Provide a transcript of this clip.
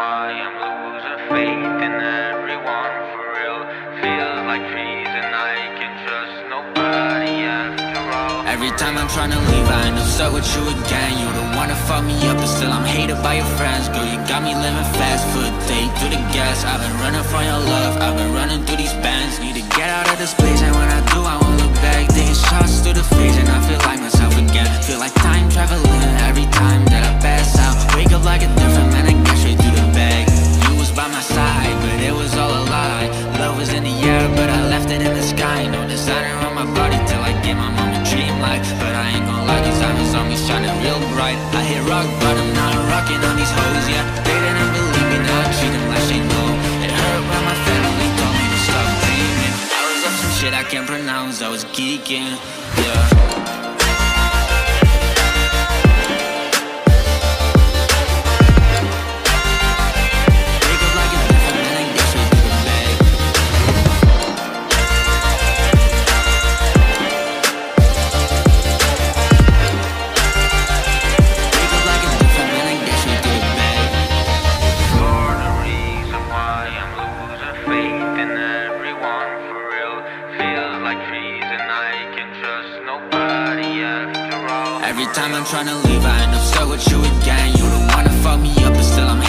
I'm losing faith in everyone for real. Feels like trees and I can trust nobody after all. Every time I'm trying to leave, I end up stuck with you again. You don't wanna fuck me up, but still I'm hated by your friends. Girl, you got me living fast, foot day through the gas. I've been running from your love, I've been running through these bands. Need to get out of this place, But I ain't gon' lie, these diamonds on me shining real bright. I hit rock bottom, now I'm not rocking on these hoes, yeah. They didn't believe me, now I treat them like know. It hurt when my family told me to stop dreaming. I was up some shit I can't pronounce, I was geeking, yeah. Time I'm trying to leave, I end up stuck with you again. You don't wanna fuck me up, but still I'm